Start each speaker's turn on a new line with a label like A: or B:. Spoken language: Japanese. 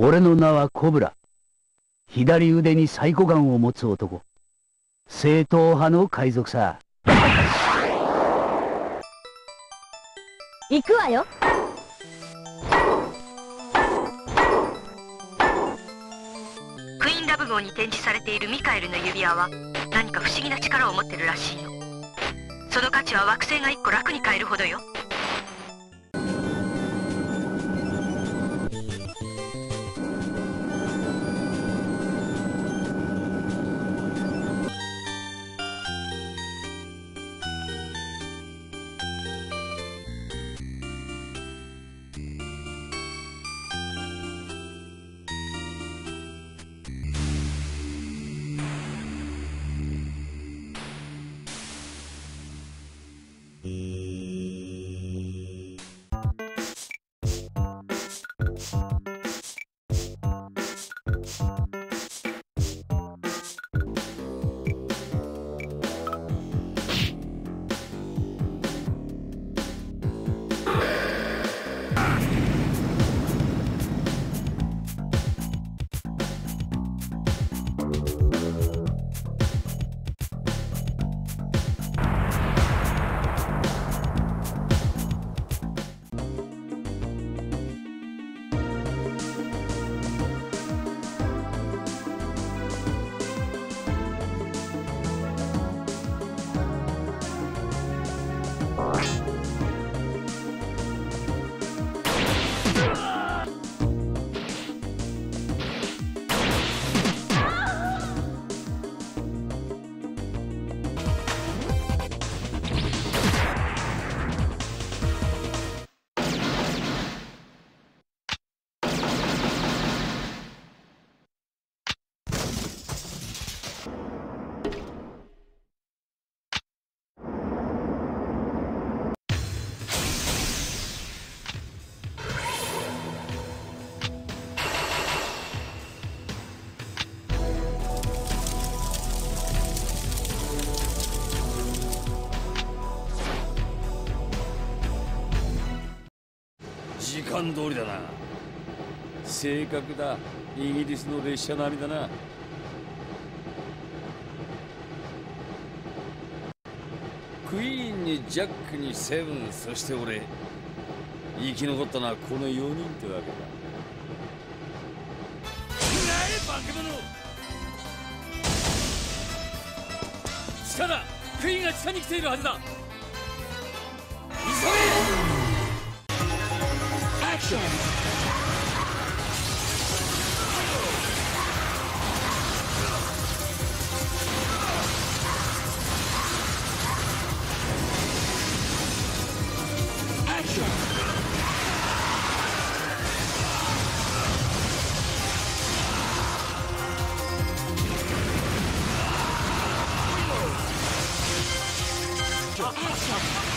A: 俺の名はコブラ。左腕にサイコガンを持つ男。正統派の海賊さ。
B: 行くわよ
C: クイーンラブ号に展示されているミカエルの指輪は何か不思議な力を持ってるらしいのその価値は惑星が1個楽に買えるほどよ
D: 時間通りだな。正確だ。イギリスの列車並みだな。クイーンにジャックにセブンそして俺。生き残ったのはこの4人ってわけだ。なえ化け物地下だ。クイーンが地下に来ているはずだ。急げ。Destruction.
B: Action!